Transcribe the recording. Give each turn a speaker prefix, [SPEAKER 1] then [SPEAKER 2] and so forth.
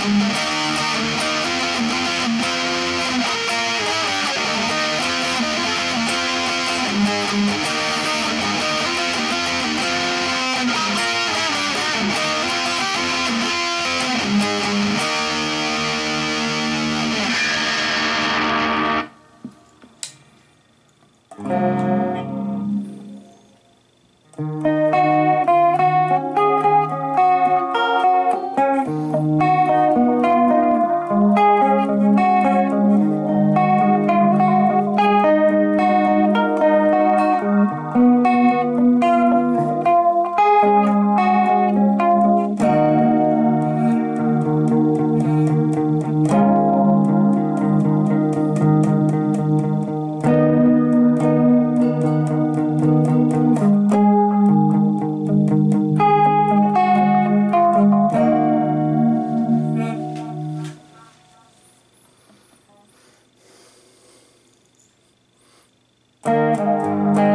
[SPEAKER 1] Thank you.
[SPEAKER 2] Música